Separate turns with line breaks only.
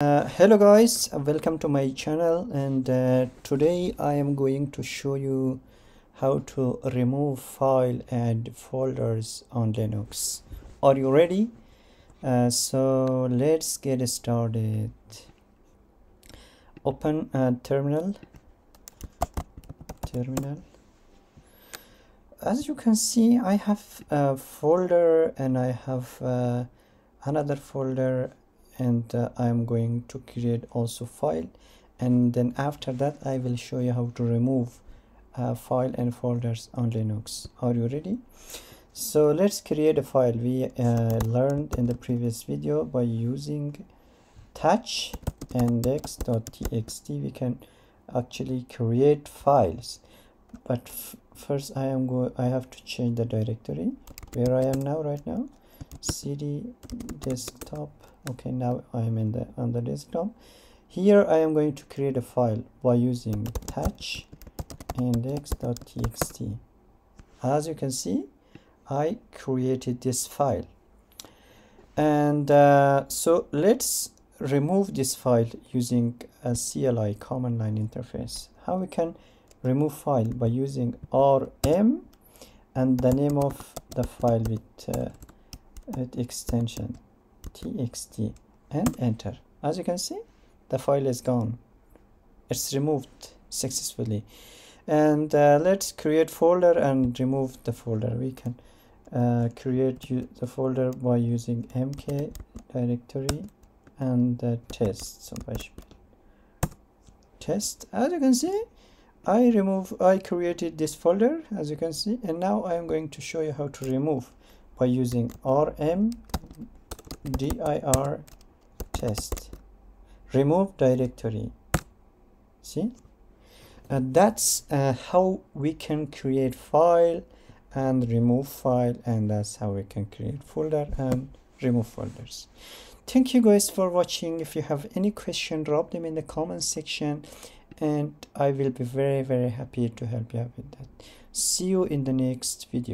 Uh, hello guys uh, welcome to my channel and uh, today I am going to show you how to remove file and folders on Linux. Are you ready? Uh, so let's get started. Open a terminal. Terminal. As you can see I have a folder and I have uh, another folder and uh, I'm going to create also file. And then after that I will show you how to remove uh, file and folders on Linux. Are you ready? So let's create a file. We uh, learned in the previous video by using touch index.txt we can actually create files. But first I am go I have to change the directory. Where I am now right now cd desktop. Okay now I am in the on the desktop. Here I am going to create a file by using touch index.txt as you can see I created this file. And uh, so let's remove this file using a CLI command line interface. How we can remove file? By using rm and the name of the file with, uh, with extension txt and enter. As you can see the file is gone. It's removed successfully. And uh, let's create folder and remove the folder. We can uh, create the folder by using mk directory and uh, test so test. As you can see I remove I created this folder as you can see and now I am going to show you how to remove by using rm dir test. Remove directory. See? And that's uh, how we can create file and remove file and that's how we can create folder and remove folders. Thank you guys for watching. If you have any question drop them in the comment section and i will be very very happy to help you out with that. See you in the next video